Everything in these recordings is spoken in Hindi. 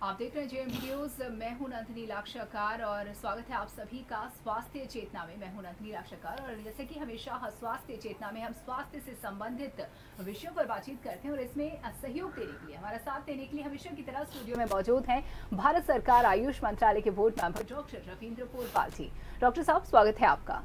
आप देख रहे हैं जेएम न्यूज़। मैं हूँ नंदनी लाक्षाकार और स्वागत है आप सभी का स्वास्थ्य चेतना में। मैं हूँ नंदनी लाक्षाकार और जैसे कि हमेशा स्वास्थ्य चेतना में हम स्वास्थ्य से संबंधित विषयों पर बातचीत करते हैं और इसमें सहयोग देने के लिए, हमारा साथ देने के लिए हमेशा की तरह स्टूडियो में मौजूद हैं। भारत सरकार आयुष मंत्रालय के board member doctor Ravindra Porpal ji. Doctor साहब, स्वागत है आपका।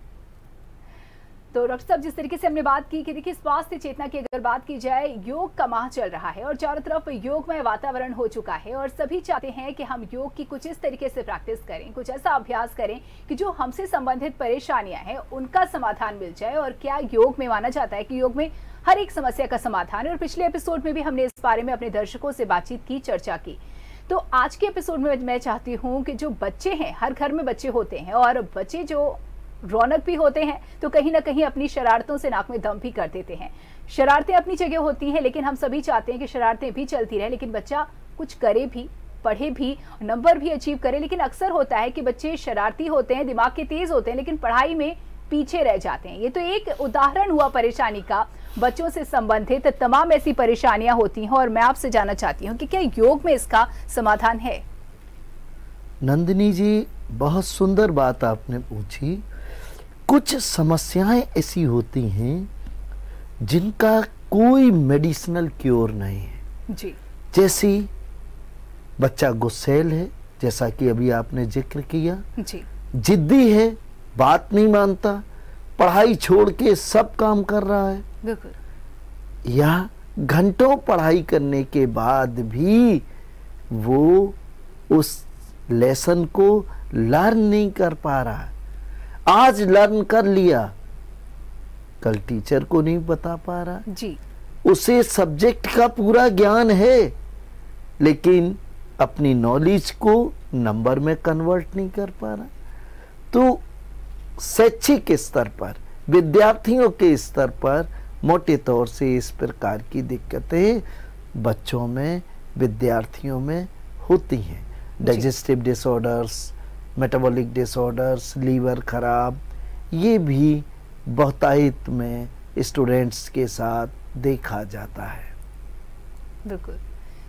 तो डॉक्टर साहब, जिस तरीके से हमने बात की कि देखिए, स्वास्थ्य चेतना की अगर बात की जाए, योग का माह चल रहा है और चारों तरफ़ योगमय वातावरण हो चुका है और सभी चाहते हैं कि हम योग की कुछ इस तरीके से प्रैक्टिस करें, कुछ ऐसा अभ्यास करें कि जो हमसे संबंधित परेशानियाँ हैं, उनका समाधान मिल जाए और क्या योग में माना जाता है कि योग में हर एक समस्या का समाधान है। और पिछले एपिसोड में भी हमने इस बारे में अपने दर्शकों से बातचीत की, चर्चा की। तो आज के एपिसोड में मैं चाहती हूँ कि जो बच्चे हैं, हर घर में बच्चे होते हैं और बच्चे जो रौनक भी होते हैं तो कहीं ना कहीं अपनी शरारतों से नाक में दम भी कर देते हैं। शरारतें अपनी जगह होती हैं, लेकिन हम सभी चाहते हैं कि शरारतें भी चलती रहे, लेकिन बच्चा कुछ करे भी, पढ़े भी, नंबर भी अचीव करे, लेकिन अक्सर होता है कि बच्चे शरारती होते हैं, दिमाग के तेज होते हैं, लेकिन पढ़ाई में पीछे रह जाते हैं। ये तो एक उदाहरण हुआ परेशानी का, बच्चों से संबंधित तमाम ऐसी परेशानियाँ होती हैं, और मैं आपसे जानना चाहती हूँ कि क्या योग में इसका समाधान है? नंदिनी जी, बहुत सुंदर बात आपने पूछी। कुछ समस्याएँ ऐसी होती हैं जिनका कोई मेडिसिनल क्योर नहीं है। जी। जैसी बच्चा गुस्सेल है जैसा कि अभी आपने ज़िक्र किया। जी। जिद्दी है बात नहीं मानता पढ़ाई छोड़ के सब काम कर रहा है। बिल्कुल। या घंटों पढ़ाई करने के बाद भी वो उस लेसन को लर्न नहीं कर पा रहा है। आज लर्न कर लिया। कल टीचर को नहीं बता पा रहा। जी। उसे सब्जेक्ट का पूरा ज्ञान है लेकिन अपनी नॉलेज को नंबर में कन्वर्ट नहीं कर पा रहा। तो शैक्षिक स्तर पर विद्यार्थियों के स्तर पर मोटे तौर से इस प्रकार की दिक्कतें बच्चों में विद्यार्थियों में होती हैं। Digestive disorders metabolic disorders liver खराब, ये भी बहुतायत में स्टूडेंट्स के साथ देखा जाता है। बिल्कुल।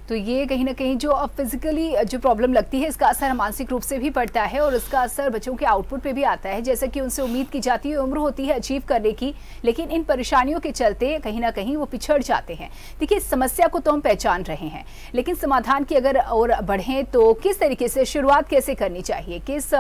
तो ये कहीं ना कहीं जो अब फिजिकली जो प्रॉब्लम लगती है, इसका असर मानसिक रूप से भी पड़ता है और इसका असर बच्चों के आउटपुट पे भी आता है। जैसे कि उनसे उम्मीद की जाती है उम्र होती है अचीव करने की, लेकिन इन परेशानियों के चलते कहीं ना कहीं वो पिछड़ जाते हैं। देखिए समस्या को तो हम पहचान रहे हैं, लेकिन समाधान की अगर और बढ़ें तो किस तरीके से, शुरुआत कैसे करनी चाहिए? किस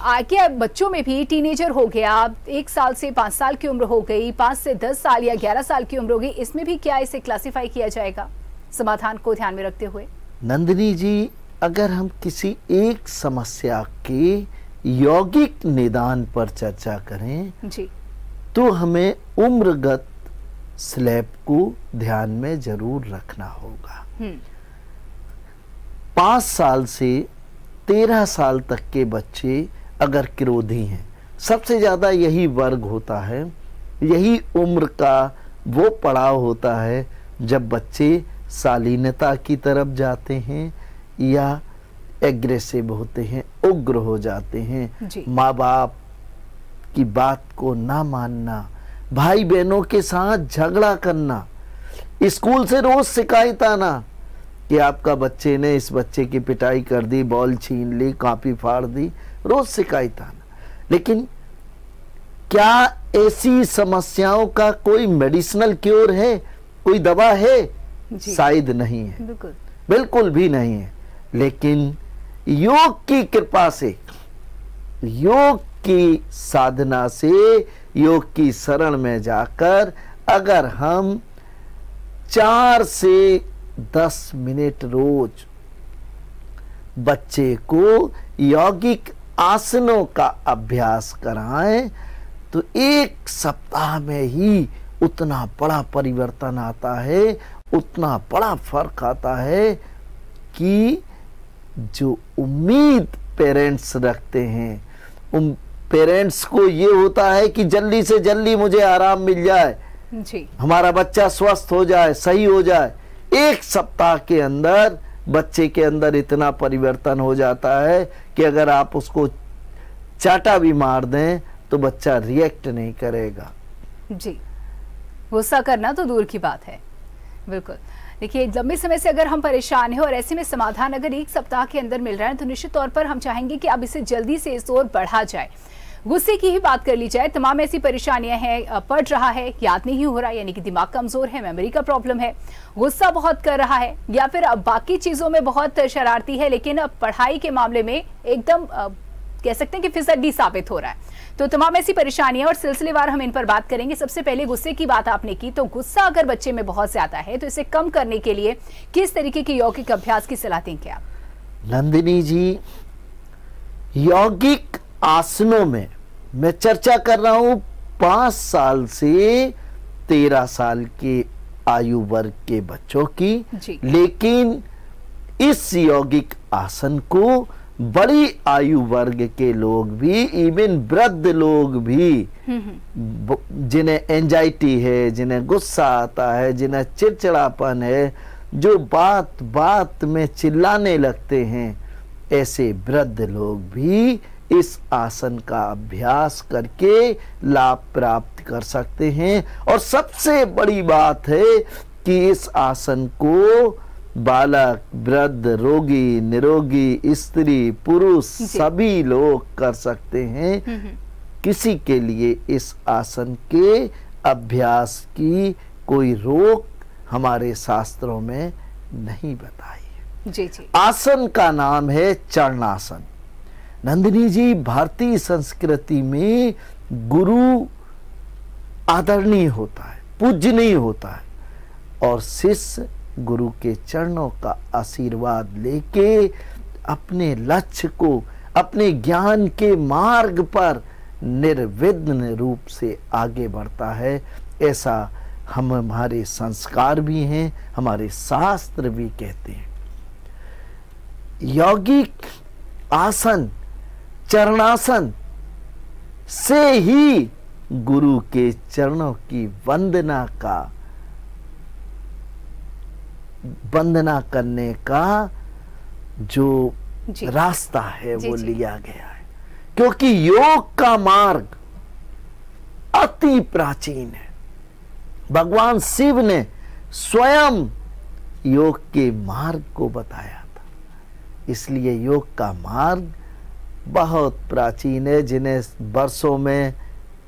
क्या बच्चों में भी टीनेजर हो गया, एक साल से पाँच साल की उम्र हो गई, पाँच से दस साल या ग्यारह साल की उम्र हो गई, इसमें भी क्या इसे क्लासीफाई किया जाएगा? समाधान को ध्यान में रखते हुए। नंदिनी जी अगर हम किसी एक समस्या के यौगिक निदान पर चर्चा करें जी। तो हमें उम्रगत स्लैब को ध्यान में ज़रूर रखना होगा। हम्म। पाँच साल से तेरह साल तक के बच्चे अगर क्रोधी हैं सबसे ज़्यादा यही वर्ग होता है यही उम्र का वो पड़ाव होता है जब बच्चे शालीनता की तरफ़ जाते हैं या एग्रेसिव होते हैं उग्र हो जाते हैं। माँ बाप की बात को ना मानना भाई बहनों के साथ झगड़ा करना स्कूल से रोज शिकायत आना कि आपका बच्चे ने इस बच्चे की पिटाई कर दी बॉल छीन ली कापी फाड़ दी रोज शिकायत आना। लेकिन क्या ऐसी समस्याओं का कोई मेडिसिनल क्योर है कोई दवा है शायद नहीं है। बिल्कुल। बिल्कुल भी नहीं है। लेकिन योग की कृपा से योग की साधना से योग की शरण में जाकर अगर हम चार से दस मिनट रोज बच्चे को यौगिक आसनों का अभ्यास कराएँ तो एक सप्ताह में ही उतना बड़ा परिवर्तन आता है उतना बड़ा फ़र्क आता है कि जो उम्मीद पेरेंट्स रखते हैं उन पेरेंट्स को ये होता है कि जल्दी से जल्दी मुझे आराम मिल जाए। जी। हमारा बच्चा स्वस्थ हो जाए सही हो जाए। एक सप्ताह के अंदर बच्चे के अंदर इतना परिवर्तन हो जाता है कि अगर आप उसको चाटा भी मार दें तो बच्चा रिएक्ट नहीं करेगा। जी। गुस्सा करना तो दूर की बात है। बिल्कुल। देखिए, लंबे समय से अगर हम परेशान हैं और ऐसे में समाधान अगर एक सप्ताह के अंदर मिल रहा है तो निश्चित तौर पर हम चाहेंगे कि अब इसे जल्दी से इस ओर बढ़ा जाए। गुस्से की ही बात कर ली जाए, तमाम ऐसी परेशानियाँ हैं पड़ रहा है, याद नहीं हो रहा, यानी कि दिमाग कमज़ोर है, मेमोरी का प्रॉब्लम है, गुस्सा बहुत कर रहा है, या फिर अब बाकी चीज़ों में बहुत शरारती है, लेकिन अब पढ़ाई के मामले में एकदम कह सकते हैं कि फिसड्डी साबित हो रहा है। तो तमाम ऐसी परेशानियाँ और सिलसिलेवार हम इन पर बात करेंगे। सबसे पहले गुस्से की बात आपने की तो गुस्सा अगर बच्चे में बहुत ज़्यादा है तो इसे कम करने के लिए किस तरीके के यौगिक अभ्यास की सलाह देंगे आप नंदिनी जी यौगिक आसनों में मैं चर्चा कर रहा हूँ पाँच साल से तेरह साल के आयु वर्ग के बच्चों की। लेकिन इस यौगिक आसन को बड़ी आयु वर्ग के लोग भी इवन वृद्ध लोग भी जिन्हें एंजाइटी है जिन्हें गुस्सा आता है जिन्हें चिड़चिड़ापन है जो बात बात में चिल्लाने लगते हैं ऐसे वृद्ध लोग भी इस आसन का अभ्यास करके लाभ प्राप्त कर सकते हैं। और सबसे बड़ी बात है कि इस आसन को बालक वृद्ध रोगी निरोगी स्त्री पुरुष सभी लोग कर सकते हैं। हम्म, हम्म। किसी के लिए इस आसन के अभ्यास की कोई रोक हमारे शास्त्रों में नहीं बताई। जी जी। आसन का नाम है चरणासन। नंदिनी जी भारतीय संस्कृति में गुरु आदरणीय होता है पूजनीय होता है और शिष्य गुरु के चरणों का आशीर्वाद लेके अपने लक्ष्य को, अपने ज्ञान के मार्ग पर निर्विघ्न रूप से आगे बढ़ता है। ऐसा हम हमारे संस्कार भी हैं, हमारे शास्त्र भी कहते हैं। यौगिक आसन, चरणासन से ही गुरु के चरणों की वंदना का वंदना करने का जो रास्ता है वो लिया गया है। क्योंकि योग का मार्ग अति प्राचीन है। भगवान शिव ने स्वयं योग के मार्ग को बताया था। इसलिए योग का मार्ग बहुत प्राचीन है जिन्हें वर्षों में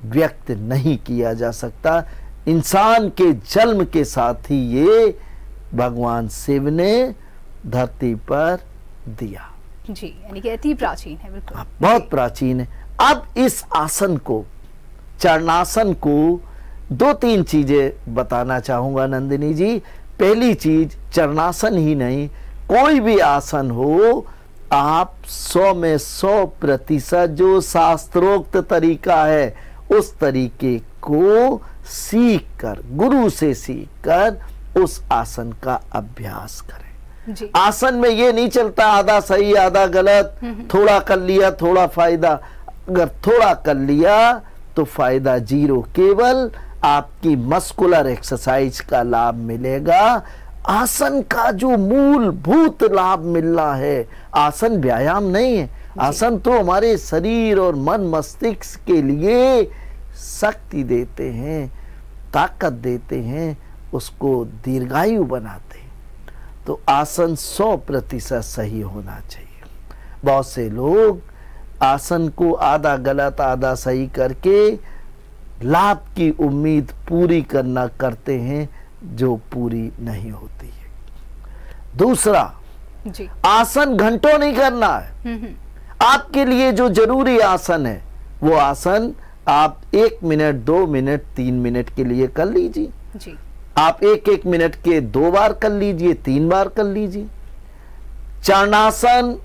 व्यक्त नहीं किया जा सकता। इंसान के जन्म के साथ ही ये भगवान शिव ने धरती पर दिया। जी यानी कि अति प्राचीन है बिल्कुल। हाँ, बहुत प्राचीन है। अब इस आसन को चरणासन को दो तीन चीज़ें बताना चाहूँगा नंदिनी जी। पहली चीज़ चरणासन ही नहीं कोई भी आसन हो आप सौ में सौ प्रतिशत जो शास्त्रोक्त तरीका है उस तरीके को सीख कर गुरु से सीख कर उस आसन का अभ्यास करें। जी। आसन में ये नहीं चलता आधा सही आधा गलत हम्म, हम्म। थोड़ा कर लिया थोड़ा फ़ायदा। अगर थोड़ा कर लिया तो फ़ायदा ज़ीरो। केवल आपकी मस्कुलर एक्सरसाइज का लाभ मिलेगा। आसन का जो मूलभूत लाभ मिल रहा है आसन व्यायाम नहीं है। आसन तो हमारे शरीर और मन मस्तिष्क के लिए शक्ति देते हैं ताकत देते हैं उसको दीर्घायु बनाते हैं। तो आसन सौ प्रतिशत सही होना चाहिए। बहुत से लोग आसन को आधा गलत आधा सही करके लाभ की उम्मीद पूरी करना करते हैं जो पूरी नहीं होती है। दूसरा जी। आसन घंटों नहीं करना है। हम्म, हम्म। आपके लिए जो ज़रूरी आसन है वो आसन आप एक मिनट दो मिनट तीन मिनट के लिए कर लीजिए। आप एक एक मिनट के दो बार कर लीजिए, तीन बार कर लीजिए। चरणासन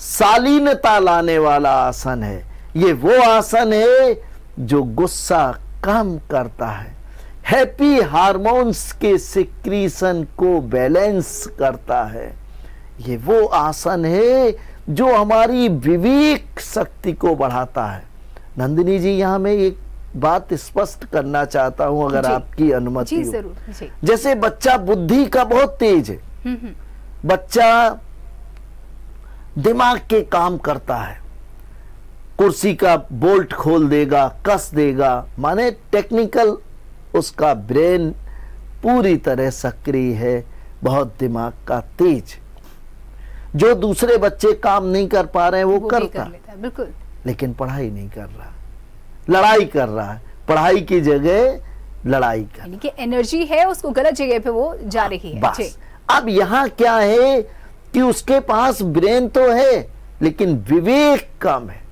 शालीनता लाने वाला आसन है। ये वो आसन है जो गुस्सा कम करता है। हैप्पी हार्मोन्स के सिक्रीशन को बैलेंस करता है। ये वो आसन है जो हमारी विवेक शक्ति को बढ़ाता है। नंदिनी जी, यहाँ मैं एक बात स्पष्ट करना चाहता हूँ अगर आपकी अनुमति हो। जी। जैसे बच्चा बुद्धि का बहुत तेज है। हम्म, हम्म। बच्चा दिमाग के काम करता है। कुर्सी का बोल्ट खोल देगा कस देगा माने टेक्निकल उसका ब्रेन पूरी तरह सक्रिय है बहुत दिमाग का तेज। जो दूसरे बच्चे काम नहीं कर पा रहे हैं वो, वो करता कर लेता बिल्कुल। लेकिन पढ़ाई नहीं कर रहा। लड़ाई कर रहा है। पढ़ाई की जगह लड़ाई कर यानी कि एनर्जी है उसको गलत जगह पे वो जा रही है। बस। अब यहाँ क्या है कि उसके पास ब्रेन तो है लेकिन विवेक कम है।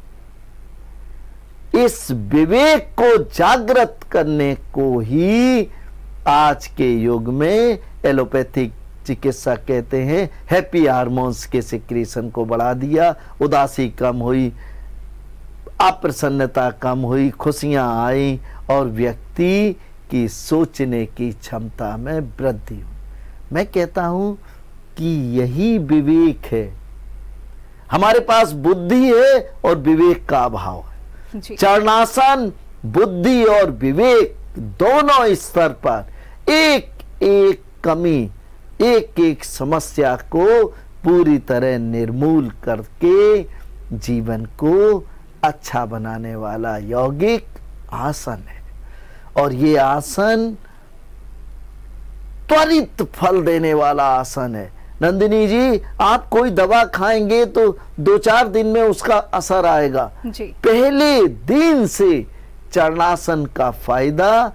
इस विवेक को जागृत करने को ही आज के युग में एलोपैथिक चिकित्सा कहते हैं हैप्पी हार्मोन्स के सिक्रेशन को बढ़ा दिया उदासी कम हुई अप्रसन्नता कम हुई खुशियाँ आई और व्यक्ति की सोचने की क्षमता में वृद्धि हुई। मैं कहता हूँ कि यही विवेक है। हमारे पास बुद्धि है और विवेक का अभाव है। चरणासन बुद्धि और विवेक दोनों स्तर पर एक एक कमी एक एक समस्या को पूरी तरह निर्मूल करके जीवन को अच्छा बनाने वाला यौगिक आसन है। और ये आसन त्वरित फल देने वाला आसन है। नंदिनी जी आप कोई दवा खाएँगे तो दो चार दिन में उसका असर आएगा। जी। पहले दिन से चरणासन का फ़ायदा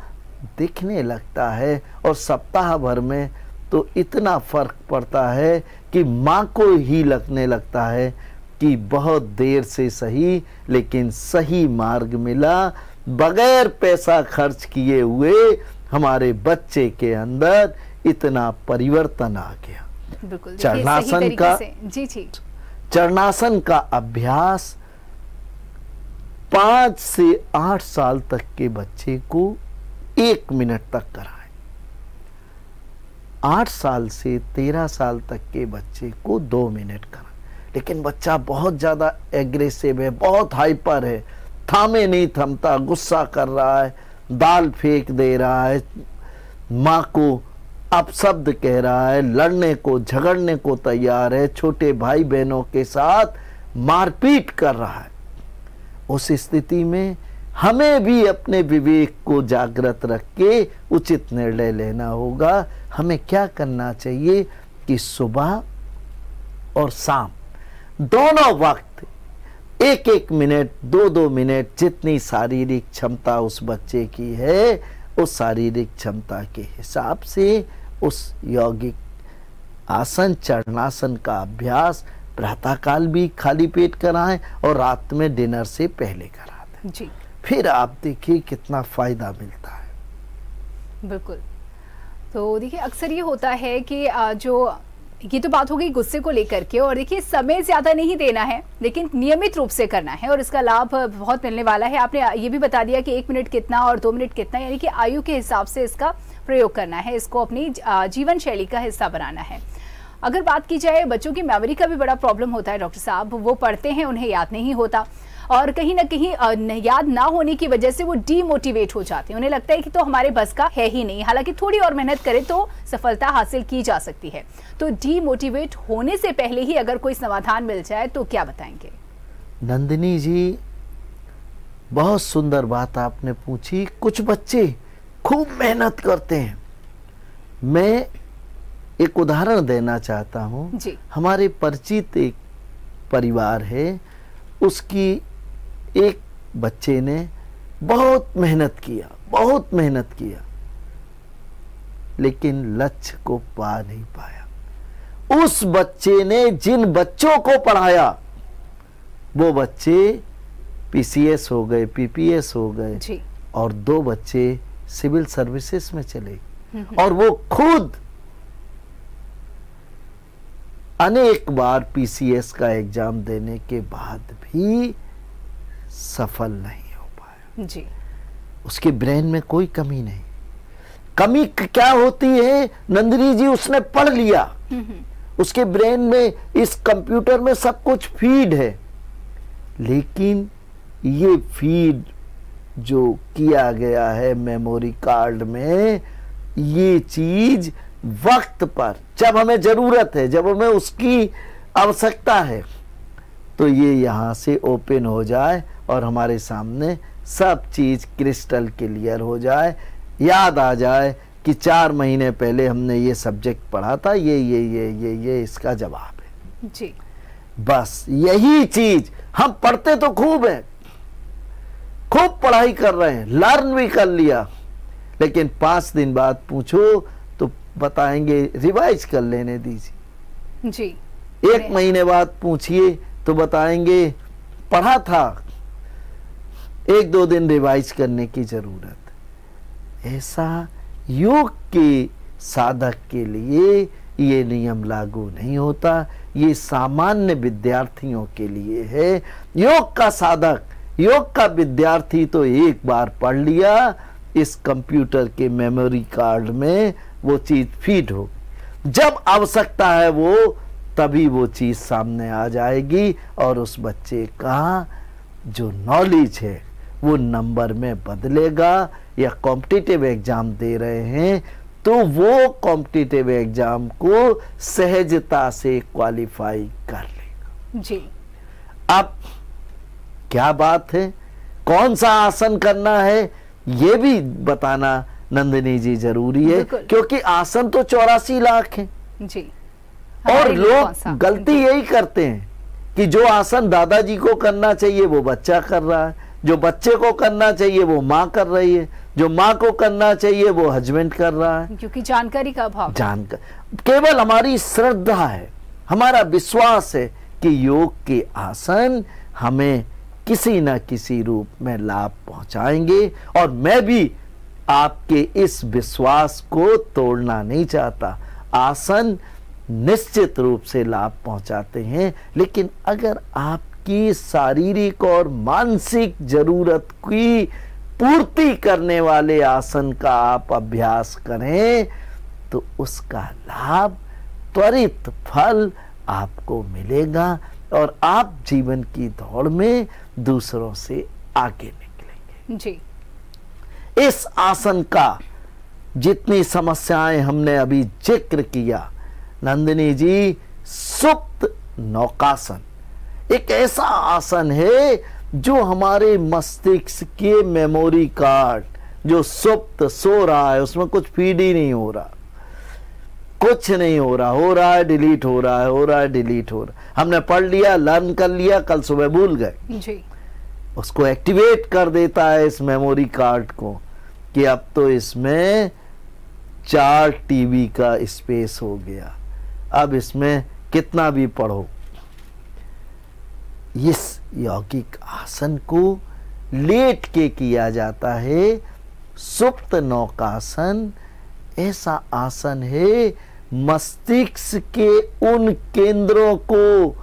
दिखने लगता है और सप्ताह भर में तो इतना फ़र्क पड़ता है कि माँ को ही लगने लगता है। कि बहुत देर से सही लेकिन सही मार्ग मिला। बगैर पैसा खर्च किए हुए हमारे बच्चे के अंदर इतना परिवर्तन आ गया। बिल्कुल चरणासन का- जी जी। चरणासन का अभ्यास पाँच से आठ साल तक के बच्चे को एक मिनट तक कराएँ। आठ साल से तेरह साल तक के बच्चे को दो मिनट कराएँ। लेकिन बच्चा बहुत ज़्यादा एग्रेसिव है, बहुत हाइपर है। थामे नहीं थमता, गुस्सा कर रहा है, दाल फेंक दे रहा है। माँ को अपशब्द कह रहा है, लड़ने को, झगड़ने को तैयार है, छोटे भाई बहनों के साथ मारपीट कर रहा है। उस स्थिति में हमें भी अपने विवेक को जागृत रख के उचित निर्णय लेना होगा। हमें क्या करना चाहिए कि सुबह और शाम दोनों वक्त एक एक मिनट दो दो मिनट जितनी शारीरिक क्षमता उस बच्चे की है उस शारीरिक क्षमता के हिसाब से उस यौगिक आसन चरणासन का अभ्यास प्रातःकाल भी खाली पेट कराएँ और रात में डिनर से पहले करा दें। जी। फिर आप देखिए कितना फ़ायदा मिलता है। बिल्कुल। तो देखिए अक्सर ये होता है कि जो ये तो बात हो गई गुस्से को लेकर के, और देखिए, समय ज़्यादा नहीं देना है, लेकिन नियमित रूप से करना है, और इसका लाभ बहुत मिलने वाला है। आपने ये भी बता दिया कि एक मिनट कितना और दो मिनट कितना, यानी कि आयु के हिसाब से इसका प्रयोग करना है, इसको अपनी जीवन शैली का हिस्सा बनाना है। अगर बात की जाए, बच्चों की मेमोरी का भी बड़ा प्रॉब्लम होता है, डॉक्टर साहब, वो पढ़ते हैं, उन्हें याद नहीं होता। और कहीं ना कहीं याद ना होने की वजह से वो डीमोटिवेट हो जाते हैं। उन्हें लगता है कि तो हमारे बस का है ही नहीं। हालाँकि थोड़ी और मेहनत करें तो सफलता हासिल की जा सकती है। तो डीमोटिवेट होने से पहले ही अगर कोई समाधान मिल जाए तो क्या बताएँगे? नंदिनी जी बहुत सुंदर बात आपने पूछी। कुछ बच्चे खूब मेहनत करते हैं। मैं एक उदाहरण देना चाहता हूँ। जी। हमारे परिचित एक परिवार है। उसकी एक बच्चे ने बहुत मेहनत किया बहुत मेहनत किया लेकिन लक्ष्य को पा नहीं पाया। उस बच्चे ने जिन बच्चों को पढ़ाया वो बच्चे पीसीएस हो गए पीपीएस हो गए जी। और दो बच्चे सिविल सर्विसेज़ में चले। हम्म, और वो खुद अनेक बार पीसीएस का एग्ज़ाम देने के बाद भी सफल नहीं हो पाया। जी। उसके ब्रेन में कोई कमी नहीं। कमी क्या होती है? नंदिनी जी उसने पढ़ लिया। हम्म, हम्म, उसके ब्रेन में इस कंप्यूटर में सब कुछ फ़ीड है। लेकिन ये फ़ीड जो किया गया है मेमोरी कार्ड में ये चीज़ वक्त पर जब हमें ज़रूरत है जब हमें उसकी आवश्यकता है तो ये यहाँ से ओपन हो जाए और हमारे सामने सब चीज़ क्रिस्टल क्लियर हो जाए। याद आ जाए कि चार महीने पहले हमने ये सब्जेक्ट पढ़ा था ये ये ये ये ये इसका जवाब है। जी। बस यही चीज़। हम पढ़ते तो खूब है। खूब पढ़ाई कर रहे हैं लर्न भी कर लिया। लेकिन पाँच दिन बाद पूछो तो बताएँगे रिवाइज कर लेने दीजिए। जी। एक महीने बाद पूछिए तो बताएँगे पढ़ा था एक दो दिन रिवाइज करने की ज़रूरत। ऐसा योग के साधक के लिए ये नियम लागू नहीं होता। ये सामान्य विद्यार्थियों के लिए है। योग का साधक, योग का विद्यार्थी तो एक बार पढ़ लिया, इस कंप्यूटर के मेमोरी कार्ड में वो चीज़ फ़ीड हो। जब आवश्यकता है वो, तभी वो चीज़ सामने आ जाएगी और उस बच्चे का जो नॉलेज है वो नंबर में बदलेगा या कॉम्पिटिटिव एग्ज़ाम दे रहे हैं तो वो कॉम्पिटिटिव एग्ज़ाम को सहजता से क्वालिफाई कर लेगा। जी। अब क्या बात है? कौन सा आसन करना है? ये भी बताना नंदिनी जी ज़रूरी है क्योंकि आसन तो चौरासी लाख है। जी। और? लोग गलती यही करते हैं कि जो आसन दादाजी को करना चाहिए वो बच्चा कर रहा है। जो बच्चे को करना चाहिए वो माँ कर रही है जो माँ को करना चाहिए वो हस्बैंड कर रहा है। क्योंकि जानकारी का अभाव जानकर केवल हमारी श्रद्धा है हमारा विश्वास है कि योग के आसन हमें किसी न किसी रूप में लाभ पहुंचाएँगे और मैं भी आपके इस विश्वास को तोड़ना नहीं चाहता। आसन निश्चित रूप से लाभ पहुंचाते हैं लेकिन अगर आपकी शारीरिक और मानसिक ज़रूरत की पूर्ति करने वाले आसन का आप अभ्यास करें तो उसका लाभ त्वरित फल आपको मिलेगा और आप जीवन की दौड़ में दूसरों से आगे निकलेंगे। जी। इस आसन का जितनी समस्याएँ हमने अभी ज़िक्र किया नंदिनी जी सुप्त नौकासन। एक ऐसा आसन है जो हमारे मस्तिष्क के मेमोरी कार्ड जो सुप्त सो रहा है उसमें कुछ फ़ीड ही नहीं हो रहा। कुछ नहीं हो रहा हो रहा है डिलीट हो रहा है हो रहा है डिलीट हो रहा है। हमने पढ़ लिया लर्न कर लिया कल सुबह भूल गए। जी। उसको एक्टिवेट कर देता है इस मेमोरी कार्ड को कि अब तो इसमें चार टीबी का स्पेस हो गया। अब इसमें कितना भी पढ़ो। इस यौगिक आसन को लेट के किया जाता है। सुप्त नौकासन ऐसा आसन है मस्तिष्क के उन केंद्रों को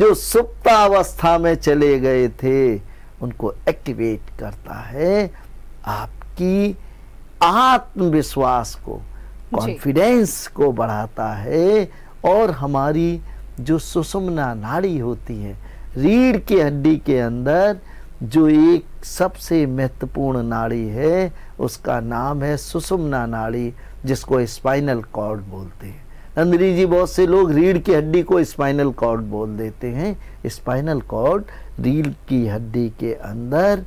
जो सुप्तावस्था में चले गए थे उनको एक्टिवेट करता है आपकी आत्मविश्वास को कॉन्फिडेंस को बढ़ाता है और हमारी जो सुषुम्ना नाड़ी होती है रीढ़ की हड्डी के अंदर जो एक सबसे महत्वपूर्ण नाड़ी है, उसका नाम है सुषुम्ना नाड़ी, जिसको स्पाइनल कॉर्ड बोलते हैं। नंदिनी जी, बहुत से लोग रीढ़ की हड्डी को स्पाइनल कॉर्ड बोल देते हैं। स्पाइनल कॉर्ड रीढ़ की हड्डी के अंदर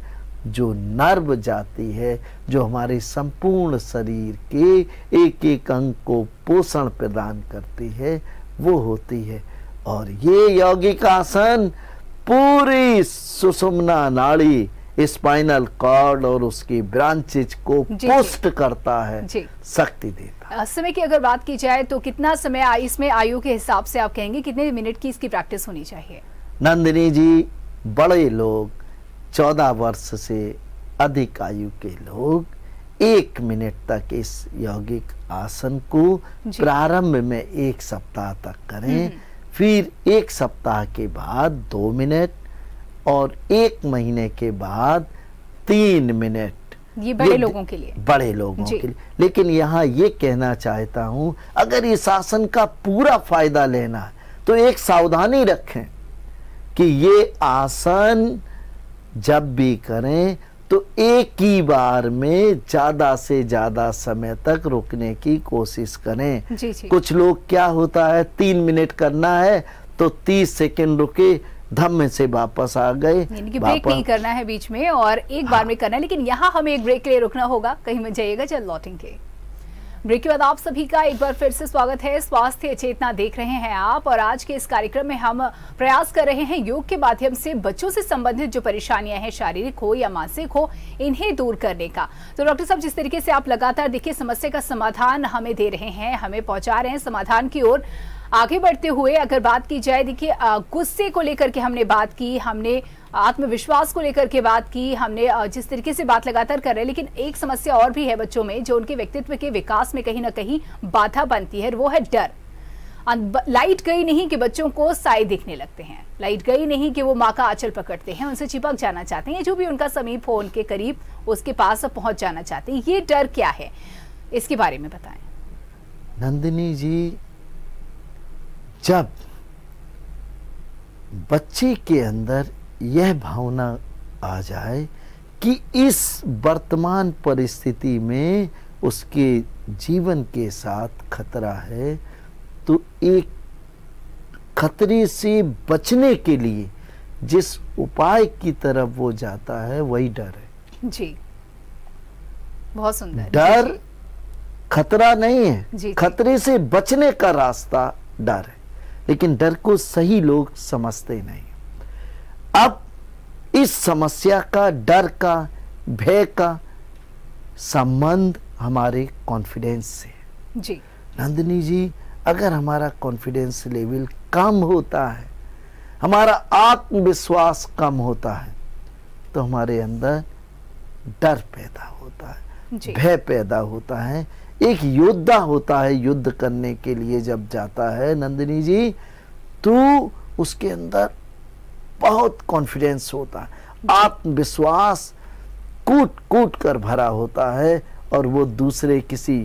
जो नर्व जाती है, जो हमारे संपूर्ण शरीर के एक एक अंग को पोषण प्रदान करती है, वो होती है। और ये यौगिक आसन पूरी सुषुम्ना नाड़ी स्पाइनल कॉर्ड और उसकी ब्रांचेज को। पुष्ट करता है शक्ति देता है। समय की अगर बात की जाए तो कितना समय इसमें आयु के हिसाब से आप कहेंगे कितने मिनट की इसकी प्रैक्टिस होनी चाहिए? नंदिनी जी बड़े लोग चौदह वर्ष से अधिक आयु के लोग एक मिनट तक इस यौगिक आसन को प्रारंभ में एक सप्ताह तक करें फिर एक सप्ताह के बाद दो मिनट और एक महीने के बाद तीन मिनट। ये बड़े ये- लोगों के लिए। बड़े लोगों के लिए। लेकिन यहाँ ये कहना चाहता हूँ अगर इस आसन का पूरा फ़ायदा लेना है तो एक सावधानी रखें कि ये आसन जब भी करें तो एक ही बार में ज़्यादा से ज़्यादा समय तक रुकने की कोशिश करें। जी जी। कुछ लोग क्या होता है तीन मिनट करना है तो तीस सेकेंड रुके धम्म से वापस आ गए। ब्रेक नहीं करना है बीच में और एक हाँ। बार में करना है लेकिन यहाँ हमें एक ब्रेक के लिए रुकना होगा। कहीं में जाइएगा चल लौटेंगे ब्रेक के बाद आप सभी का एक बार फिर से स्वागत है। स्वास्थ्य चेतना देख रहे हैं आप और आज के इस कार्यक्रम में हम प्रयास कर रहे हैं योग के माध्यम से बच्चों से संबंधित जो परेशानियाँ हैं, शारीरिक हो या मानसिक हो, इन्हें दूर करने का। तो डॉक्टर साहब, जिस तरीके से आप लगातार देखिए, समस्या का समाधान हमें दे रहे हैं, हमें पहुँचा रहे हैं, समाधान की ओर आगे बढ़ते हुए अगर बात की जाए, देखिए गुस्से को लेकर के हमने बात की, हमने आत्मविश्वास को लेकर के बात की, हमने जिस तरीके से बात लगातार कर रहे हैं, लेकिन एक समस्या और भी है बच्चों में, जो उनके व्यक्तित्व के विकास में कहीं ना कहीं बाधा बनती है, वो है डर। लाइट गई नहीं कि बच्चों को साय दिखने लगते हैं। लाइट गई नहीं कि वो माँ का आंचल पकड़ते हैं, उनसे चिपक जाना चाहते हैं, जो भी उनका समीप हो, उनके करीब, उसके पास पहुँच जाना चाहते हैं। ये डर क्या है? इसके बारे में बताएँ। नंदिनी जी, जब बच्चे के अंदर यह भावना आ जाए कि इस वर्तमान परिस्थिति में उसके जीवन के साथ खतरा है तो एक खतरे से बचने के लिए जिस उपाय की तरफ़ वो जाता है वही डर है। जी। बहुत सुंदर। डर खतरा नहीं है। खतरे से बचने का रास्ता डर है लेकिन डर को सही लोग समझते नहीं। अब इस समस्या का डर का भय का संबंध हमारे कॉन्फिडेंस से जी। नंदनी जी अगर हमारा कॉन्फिडेंस लेवल कम होता है हमारा आत्मविश्वास कम होता है तो हमारे अंदर डर पैदा होता है भय पैदा होता है। एक योद्धा होता है युद्ध करने के लिए जब जाता है नंदिनी जी तो उसके अंदर बहुत कॉन्फिडेंस होता है। आत्मविश्वास कूट कूट कर भरा होता है और वो दूसरे किसी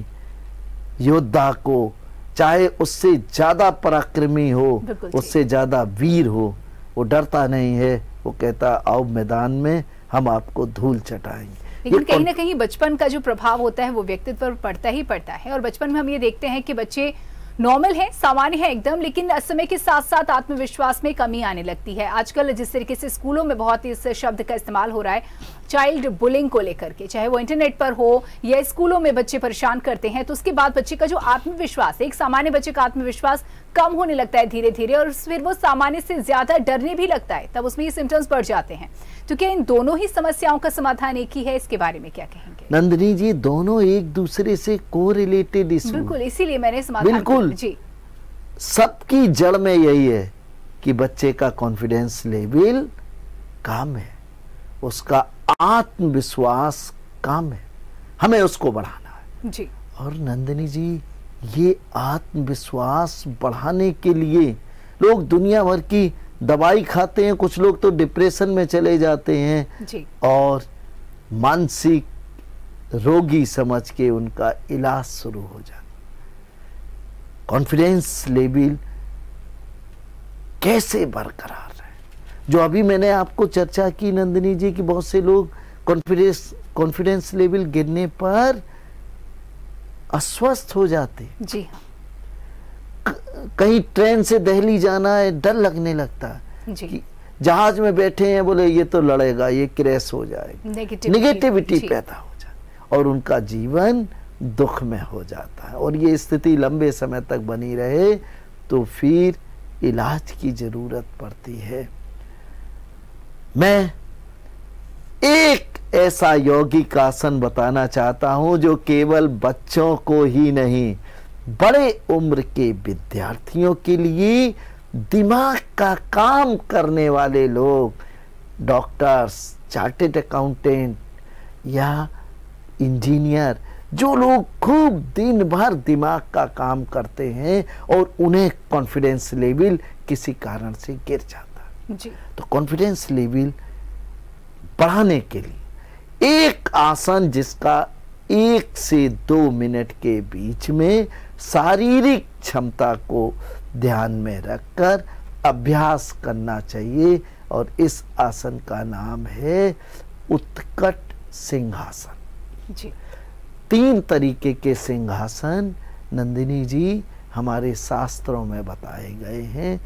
योद्धा को चाहे उससे ज़्यादा पराक्रमी हो उससे ज़्यादा वीर हो वो डरता नहीं है। वो कहता आओ मैदान में हम आपको धूल चटाएँगे। लेकिन कहीं ना कहीं बचपन का जो प्रभाव होता है वो व्यक्तित्व पर पड़ता ही पड़ता है। और बचपन में हम ये देखते हैं कि बच्चे नॉर्मल है, सामान्य है एकदम, लेकिन समय के साथ साथ आत्मविश्वास में कमी आने लगती है। आजकल जिस तरीके से स्कूलों में बहुत इस शब्द का इस्तेमाल हो रहा है चाइल्ड बुलिंग को लेकर के चाहे वो इंटरनेट पर हो या स्कूलों में बच्चे परेशान करते हैं तो उसके बाद बच्चे का जो आत्मविश्वास एक सामान्य बच्चे का आत्मविश्वास कम होने लगता है धीरे धीरे और फिर वो सामान्य से ज़्यादा डरने भी लगता है तब उसमें ये सिम्टम्स बढ़ जाते हैं। तो क्या इन दोनों ही समस्याओं का समाधान एक ही है? इसके बारे में क्या कहेंगे? नंदनी जी दोनों एक दूसरे से को रिलेटेड बिल्कुल इसीलिए मैंने समाधान बिल्कुल। जी। सबकी जड़ में यही है कि बच्चे का कॉन्फिडेंस लेवल कम है उसका आत्मविश्वास काम है। हमें उसको बढ़ाना है। जी। और नंदिनी जी ये आत्मविश्वास बढ़ाने के लिए लोग दुनिया भर की दवाई खाते हैं। कुछ लोग तो डिप्रेशन में चले जाते हैं। जी। और मानसिक रोगी समझ के उनका इलाज शुरू हो जाता कॉन्फिडेंस लेवल कैसे बरकरार जो अभी मैंने आपको चर्चा की नंदिनी जी की बहुत से लोग कॉन्फिडेंस कॉन्फिडेंस लेवल गिरने पर अस्वस्थ हो जाते जी हाँ। कहीं ट्रेन से दहली जाना है डर लगने लगता है कि जहाज़ में बैठे हैं बोले ये तो लड़ेगा ये क्रैश हो जाएगा। निगेटिविटी पैदा हो जाए और उनका जीवन दुख में हो जाता है और ये स्थिति लंबे समय तक बनी रहे तो फिर इलाज की ज़रूरत पड़ती है। मैं एक ऐसा यौगिक आसन बताना चाहता हूँ जो केवल बच्चों को ही नहीं, बड़े उम्र के विद्यार्थियों के लिए दिमाग का काम करने वाले लोग, डॉक्टर्स चार्टेड अकाउंटेंट या इंजीनियर, जो लोग खूब दिन भर दिमाग का काम करते हैं और उन्हें कॉन्फिडेंस लेवल किसी कारण से गिर जाता जी। तो कॉन्फिडेंस लेवल बढ़ाने के लिए एक आसन जिसका एक से दो मिनट के बीच में शारीरिक क्षमता को ध्यान में रखकर अभ्यास करना चाहिए और इस आसन का नाम है उत्कट सिंहासन। जी। तीन तरीके के सिंहासन नंदिनी जी हमारे शास्त्रों में बताए गए हैं।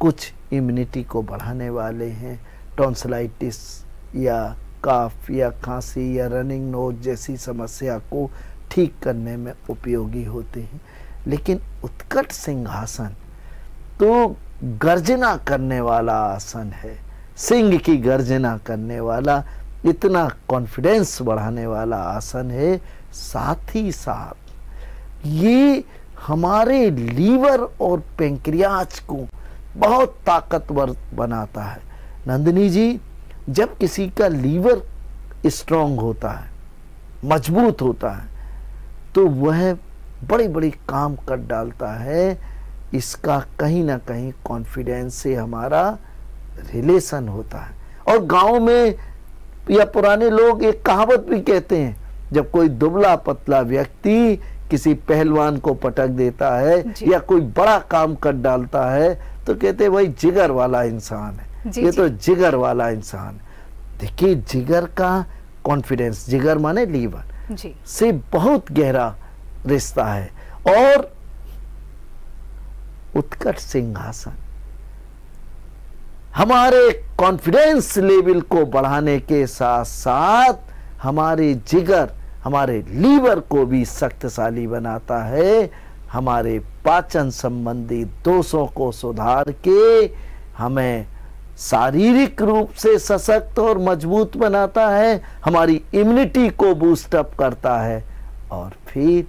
कुछ इम्यूनिटी को बढ़ाने वाले हैं। टॉन्सलाइटिस या काफ या खांसी या रनिंग नोज़ जैसी समस्या को ठीक करने में उपयोगी होते हैं। लेकिन उत्कट सिंहासन तो गर्जना करने वाला आसन है। सिंह की गर्जना करने वाला, इतना कॉन्फिडेंस बढ़ाने वाला आसन है साथ ही साथ ये हमारे लीवर और पेंक्रियाज को बहुत ताकतवर बनाता है। नंदिनी जी जब किसी का लीवर स्ट्रांग होता है मज़बूत होता है तो वह बड़े बड़ी काम कर डालता है। इसका कहीं ना कहीं कॉन्फिडेंस से हमारा रिलेशन होता है। और गाँव में या पुराने लोग एक कहावत भी कहते हैं जब कोई दुबला पतला व्यक्ति किसी पहलवान को पटक देता है या कोई बड़ा काम कर डालता है तो कहते भाई जिगर वाला इंसान है। जी, ये जी. तो जिगर वाला इंसान देखिए जिगर का कॉन्फिडेंस जिगर माने लीवर। जी. से बहुत गहरा रिश्ता है। और उत्कट सिंहासन। हमारे कॉन्फिडेंस लेवल को बढ़ाने के साथ साथ हमारे जिगर हमारे लीवर को भी शक्तिशाली बनाता है। हमारे पाचन संबंधी दोषों को सुधार के हमें शारीरिक रूप से सशक्त और मज़बूत बनाता है, हमारी इम्यूनिटी को बूस्टअप करता है। और फिर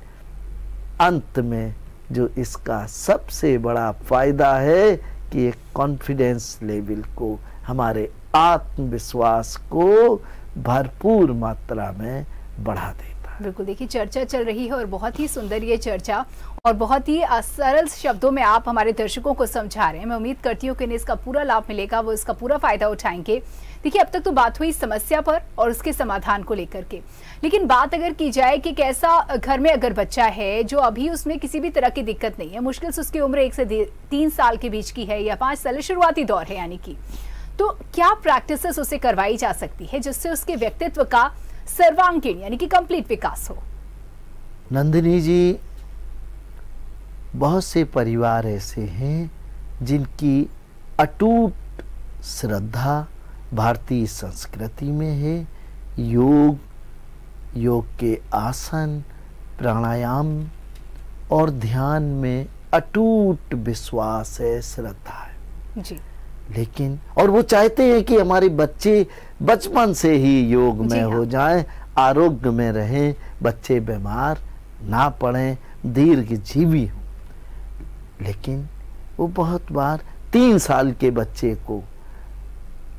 अंत में जो इसका सबसे बड़ा फ़ायदा है कि एक कॉन्फिडेंस लेवल को, हमारे आत्मविश्वास को भरपूर मात्रा में बढ़ा है बिल्कुल, देखिए, चर्चा चल रही है और बहुत ही सुंदर ये चर्चा और बहुत ही सरल शब्दों में आप हमारे दर्शकों को समझा रहे हैं। मैं उम्मीद करती हूँ कि इन्हें इसका पूरा लाभ मिलेगा, वो इसका पूरा फ़ायदा उठाएँगे। देखिए, अब तक तो बात हुई समस्या पर और उसके समाधान को लेकर के। लेकिन बात अगर की जाए कि कैसा घर में अगर बच्चा है जो अभी उसमें किसी भी तरह की दिक्कत नहीं है, मुश्किल से उसकी उम्र एक से तीन साल के बीच की है या पाँच साल शुरुआती दौर है यानी कि। तो क्या प्रैक्टिसेस उसे करवाई जा सकती है जिससे उसके व्यक्तित्व का सर्वांगीण यानी कि कंप्लीट विकास हो। नंदिनी जी बहुत से परिवार ऐसे हैं जिनकी अटूट श्रद्धा भारतीय संस्कृति में है। योग योग के आसन प्राणायाम और ध्यान में अटूट विश्वास है श्रद्धा है। जी। लेकिन और वो चाहते हैं कि हमारे बच्चे बचपन से ही योग में हाँ। हो जाएँ आरोग्य में रहें बच्चे बीमार ना पड़ें दीर्घ जीवी हो। लेकिन वो बहुत बार तीन साल के बच्चे को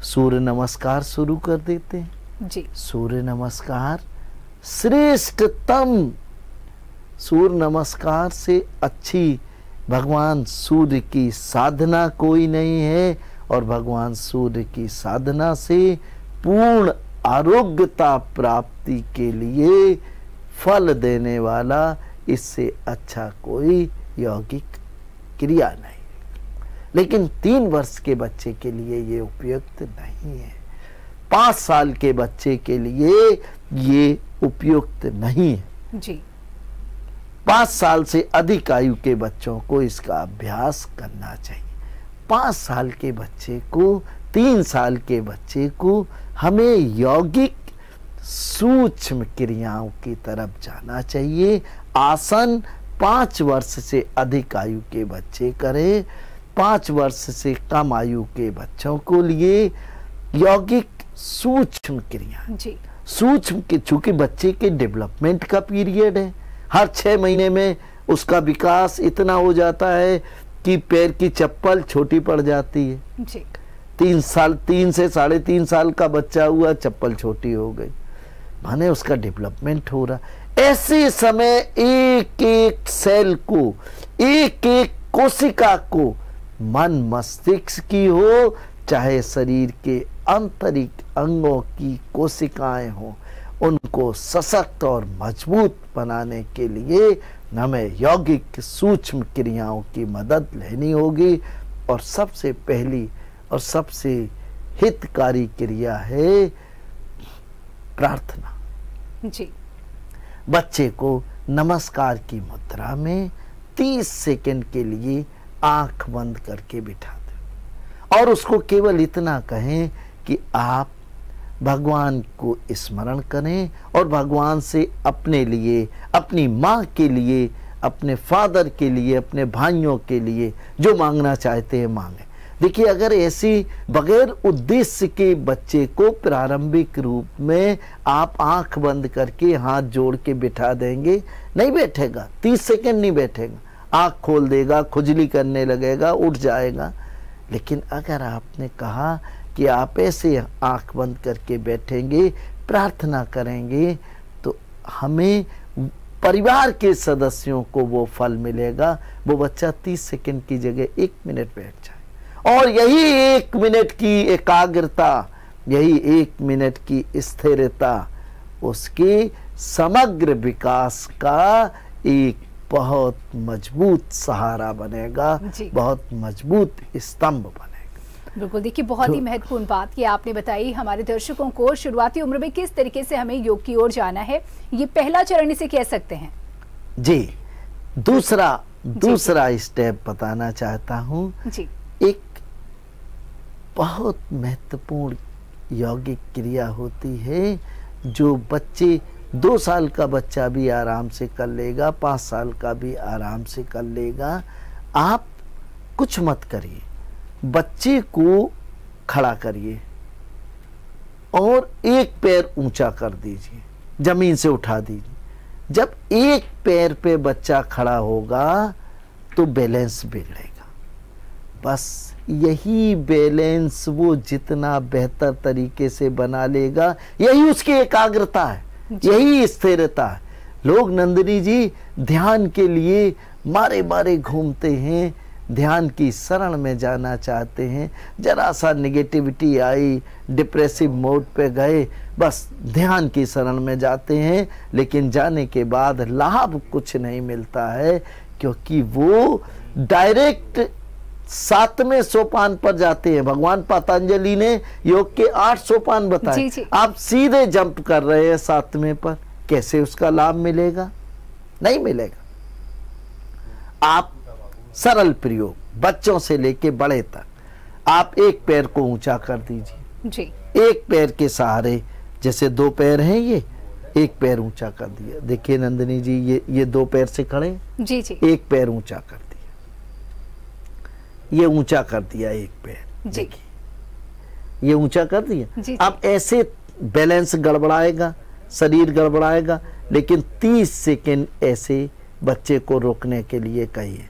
सूर्य नमस्कार शुरू कर देते हैं। जी। सूर्य नमस्कार श्रेष्ठतम सूर्य नमस्कार से अच्छी भगवान सूर्य की साधना कोई नहीं है। और भगवान सूर्य की साधना से पूर्ण आरोग्यता प्राप्ति के लिए फल देने वाला इससे अच्छा कोई यौगिक क्रिया नहीं। लेकिन तीन वर्ष के बच्चे के लिए ये उपयुक्त नहीं है। पाँच साल के बच्चे के लिए ये उपयुक्त नहीं है। जी। पाँच साल से अधिक आयु के बच्चों को इसका अभ्यास करना चाहिए। पाँच साल के बच्चे को तीन साल के बच्चे को हमें यौगिक सूक्ष्म क्रियाओं की तरफ़ जाना चाहिए। आसन पाँच वर्ष से अधिक आयु के बच्चे करें पाँच वर्ष से कम आयु के बच्चों को लिए यौगिक सूक्ष्म क्रिया। जी। सूक्ष्म के चूँकि बच्चे के डेवलपमेंट का पीरियड है हर छह महीने में उसका विकास इतना हो जाता है कि पैर की चप्पल छोटी पड़ जाती है। जी। तीन साल तीन से साढ़े तीन साल का बच्चा हुआ चप्पल छोटी हो गई। माने उसका डेवलपमेंट हो रहा। ऐसे समय एक एक सेल को एक एक कोशिका को मन मस्तिष्क की हो चाहे शरीर के आंतरिक अंगों की कोशिकाएँ हो उनको सशक्त और मज़बूत बनाने के लिए हमें यौगिक सूक्ष्म क्रियाओं की मदद लेनी होगी और सबसे पहली और सबसे हितकारी क्रिया है प्रार्थना। जी। बच्चे को नमस्कार की मुद्रा में 30 सेकंड के लिए आँख बंद करके बिठा दें। और उसको केवल इतना कहें कि आप भगवान को स्मरण करें और भगवान से अपने लिए, अपनी माँ के लिए, अपने फादर के लिए, अपने भाइयों के लिए जो मांगना चाहते हैं मांगे। देखिए, अगर ऐसी बगैर उद्देश्य के बच्चे को प्रारंभिक रूप में आप आँख बंद करके हाथ जोड़ के बिठा देंगे, नहीं बैठेगा। तीस सेकंड नहीं बैठेगा। आँख खोल देगा, खुजली करने लगेगा, उठ जाएगा। लेकिन अगर आपने कहा कि आप ऐसे आँख बंद करके बैठेंगे प्रार्थना करेंगे तो हमें परिवार के सदस्यों को वो फल मिलेगा। वो बच्चा तीस सेकंड की जगह एक मिनट बैठ जाए। और यही एक मिनट की एकाग्रता यही एक मिनट की स्थिरता उसके समग्र विकास का एक बहुत मज़बूत सहारा बनेगा बहुत मज़बूत स्तंभ बनेगा। बिल्कुल देखिए बहुत ही तो, महत्वपूर्ण बात ये आपने बताई। हमारे दर्शकों को शुरुआती उम्र में किस तरीके से हमें योग की ओर जाना है ये पहला चरण इसे कह सकते हैं। जी दूसरा दूसरा स्टेप बताना चाहता हूँ। एक बहुत महत्वपूर्ण यौगिक क्रिया होती है जो बच्चे दो साल का बच्चा भी आराम से कर लेगा पाँच साल का भी आराम से कर लेगा। आप कुछ मत करिए। बच्चे को खड़ा करिए और एक पैर ऊँचा कर दीजिए ज़मीन से उठा दीजिए। जब एक पैर पे बच्चा खड़ा होगा तो बैलेंस बिगड़ेगा। बस यही बैलेंस वो जितना बेहतर तरीके से बना लेगा यही उसकी एकाग्रता है यही स्थिरता है। लोग नंदिनी जी ध्यान के लिए मारे मारे घूमते हैं ध्यान की शरण में जाना चाहते हैं। जरा सा निगेटिविटी आई डिप्रेसिव मोड पे गए बस ध्यान की शरण में जाते हैं। लेकिन जाने के बाद लाभ कुछ नहीं मिलता है क्योंकि वो डायरेक्ट सातवें सोपान पर जाते हैं। भगवान पतंजलि ने योग के आठ सोपान बताए। आप सीधे जंप कर रहे हैं सातवें पर। कैसे उसका लाभ मिलेगा? नहीं मिलेगा। आप सरल प्रयोग बच्चों से लेके बड़े तक आप एक पैर को ऊँचा कर दीजिए। जी। एक पैर के सहारे जैसे दो पैर हैं ये एक पैर ऊँचा कर दिया। देखिए नंदिनी जी ये ये दो पैर से खड़े जी जी। एक पैर ऊँचा कर दिया। ये ऊँचा कर दिया एक पैर। देखिए। ये ऊँचा कर दिया। अब ऐसे बैलेंस गड़बड़ाएगा शरीर गड़बड़ाएगा लेकिन 30 सेकेंड ऐसे बच्चे को रोकने के लिए कहिए।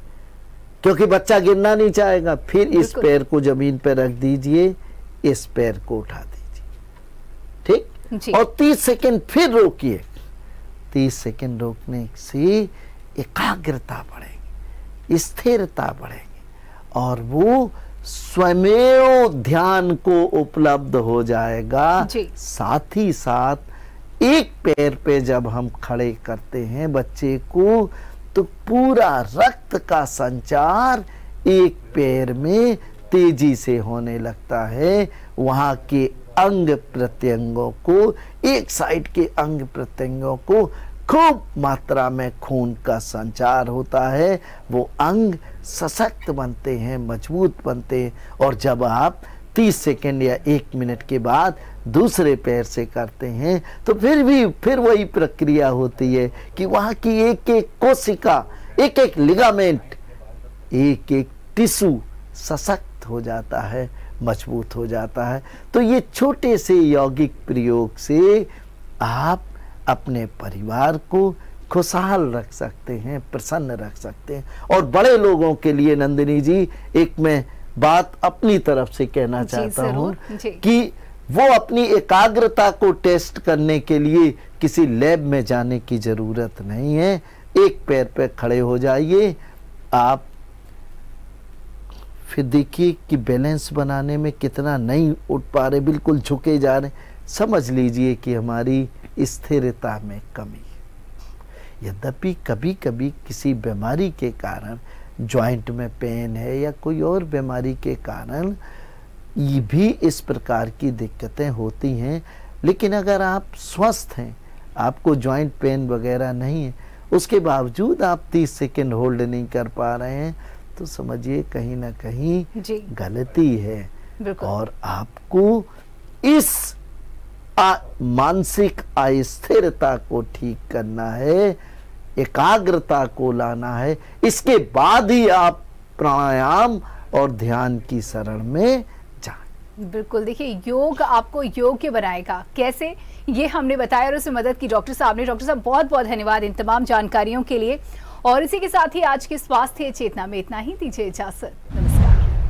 क्योंकि बच्चा गिरना नहीं चाहेगा फिर इस पैर को ज़मीन पर रख दीजिए इस पैर को उठा दीजिए। ठीक? और तीस सेकेंड फिर रोकिए। तीस सेकेंड रोकने से एकाग्रता बढ़ेगी स्थिरता बढ़ेगी और वो स्वयं ध्यान को उपलब्ध हो जाएगा। साथ ही साथ एक पैर पे जब हम खड़े करते हैं बच्चे को तो पूरा रक्त का संचार एक पैर में तेज़ी से होने लगता है। वहाँ के अंग प्रत्यंगों को, एक साइड के अंग प्रत्यंगों को खूब मात्रा में खून का संचार होता है। वो अंग सशक्त बनते हैं, मज़बूत बनते हैं और जब आप 30 सेकेंड या एक मिनट के बाद दूसरे पैर से करते हैं तो फिर भी फिर वही प्रक्रिया होती है कि वहाँ की एक एक कोशिका एक एक लिगामेंट एक एक टिश्यू सशक्त हो जाता है मज़बूत हो जाता है। तो ये छोटे से यौगिक प्रयोग से आप अपने परिवार को खुशहाल रख सकते हैं प्रसन्न रख सकते हैं। और बड़े लोगों के लिए नंदिनी जी एक मैं बात अपनी तरफ़ से कहना चाहता हूँ कि वो अपनी एकाग्रता को टेस्ट करने के लिए किसी लैब में जाने की ज़रूरत नहीं है। एक पैर पे खड़े हो जाइए। आप फिर देखिए कि बैलेंस बनाने में कितना नहीं उठ पा रहे, बिल्कुल झुके जा रहे। समझ लीजिए कि हमारी स्थिरता में कमी यद्यपि कभी कभी किसी बीमारी के कारण, जॉइंट में पेन है या कोई और बीमारी के कारण ये भी इस प्रकार की दिक्कतें होती हैं। लेकिन अगर आप स्वस्थ हैं आपको जॉइंट पेन वगैरह नहीं है उसके बावजूद आप 30 सेकेंड होल्ड नहीं कर पा रहे हैं तो समझिए कहीं ना कहीं गलती है। और आपको इस आ, मानसिक अस्थिरता को ठीक करना है एकाग्रता को लाना है। इसके बाद ही आप प्राणायाम और ध्यान की शरण में बिल्कुल, देखिए, योग आपको योग्य बनाएगा। कैसे? ये हमने बताया और उसमें मदद की डॉक्टर साहब ने। डॉक्टर साहब बहुत बहुत धन्यवाद इन तमाम जानकारियों के लिए। और इसी के साथ ही आज के स्वास्थ्य चेतना में इतना ही। दीजिए इजाज़त।